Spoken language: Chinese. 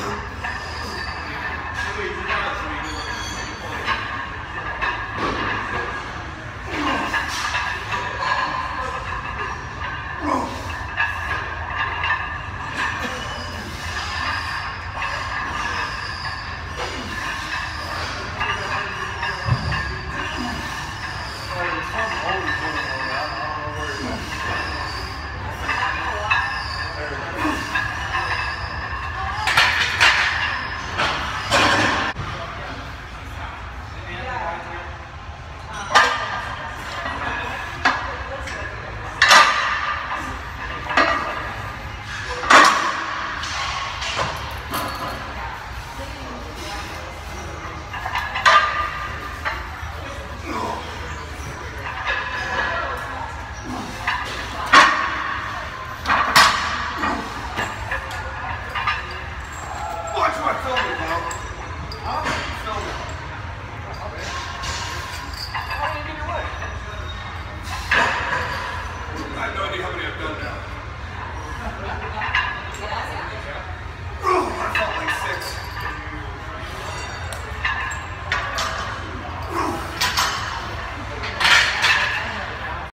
他们已经到了。filming, bro. I'm filming.